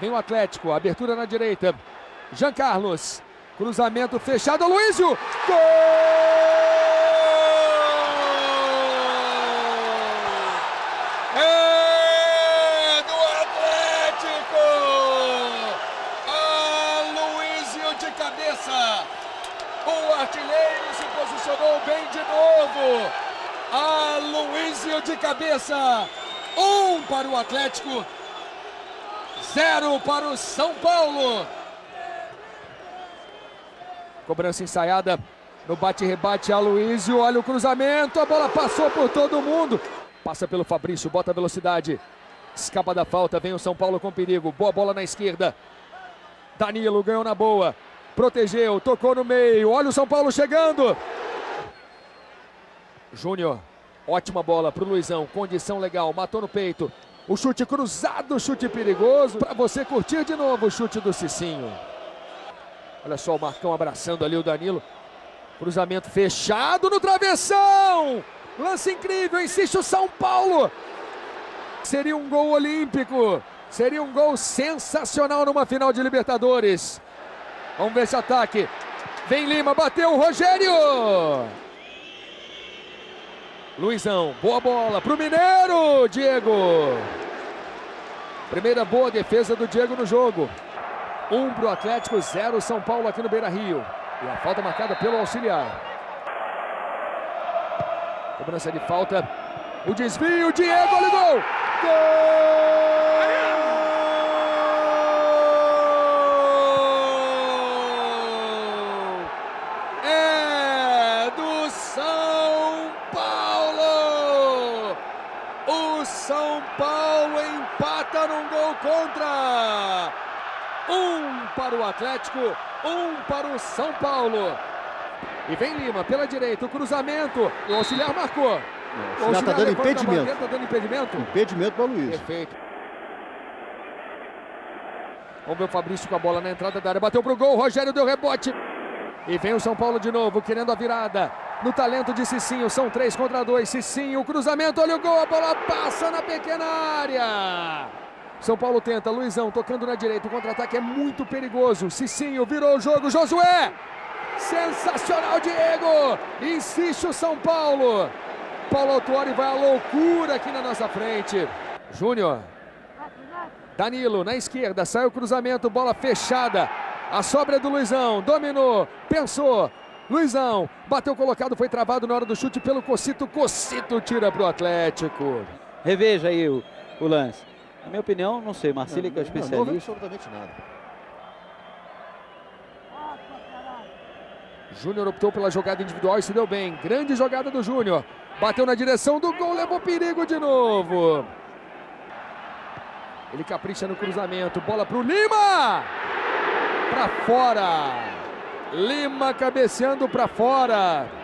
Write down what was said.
Vem o Atlético, abertura na direita. Jean Carlos, cruzamento fechado, Luísio. Gol! É do Atlético! Aloysio de cabeça. O artilheiro se posicionou bem de novo. Aloysio de cabeça. Um para o Atlético. Zero para o São Paulo. Cobrança ensaiada no bate-rebate. Aloysio, olha o cruzamento. A bola passou por todo mundo. Passa pelo Fabrício, bota a velocidade. Escapa da falta, vem o São Paulo com perigo. Boa bola na esquerda. Danilo ganhou na boa. Protegeu, tocou no meio. Olha o São Paulo chegando. Júnior, ótima bola para o Luizão. Condição legal, matou no peito. O chute cruzado, chute perigoso. Para você curtir de novo o chute do Cicinho. Olha só o Marcão abraçando ali o Danilo. Cruzamento fechado no travessão. Lance incrível, insiste o São Paulo. Seria um gol olímpico. Seria um gol sensacional numa final de Libertadores. Vamos ver esse ataque. Vem Lima, bateu o Rogério. Luizão, boa bola para o Mineiro, Diego. Primeira boa defesa do Diego no jogo. Um o Atlético, zero São Paulo aqui no Beira Rio. E a falta marcada pelo auxiliar. Cobrança de falta. O desvio, Diego, olha o gol! Gol! É do São! O São Paulo empata num gol contra! Um para o Atlético, um para o São Paulo. E vem Lima pela direita, o cruzamento. O auxiliar marcou. O auxiliar está dando impedimento. Está dando impedimento? Impedimento para o Luiz. Perfeito. Vamos ver o Fabrício com a bola na entrada da área. Bateu pro gol, Rogério deu rebote. E vem o São Paulo de novo, querendo a virada. No talento de Cicinho, são três contra dois. Cicinho, cruzamento, olha o gol, a bola passa na pequena área. São Paulo tenta, Luizão tocando na direita. O contra-ataque é muito perigoso. Cicinho virou o jogo, Josué. Sensacional, Diego. Insiste o São Paulo. Paulo Autuori vai à loucura aqui na nossa frente. Júnior. Danilo na esquerda, sai o cruzamento, bola fechada. A sobra é do Luizão, dominou, pensou. Luizão, bateu colocado, foi travado na hora do chute pelo Cocito. Cocito tira para o Atlético. Reveja aí o, o lance. Na minha opinião, não sei, Marcílio que é o Não, não especialista. houve absolutamente nada. Júnior optou pela jogada individual e se deu bem. Grande jogada do Júnior. Bateu na direção do gol, levou perigo de novo. Ele capricha no cruzamento. Bola para o Lima! Para fora. Lima cabeceando para fora.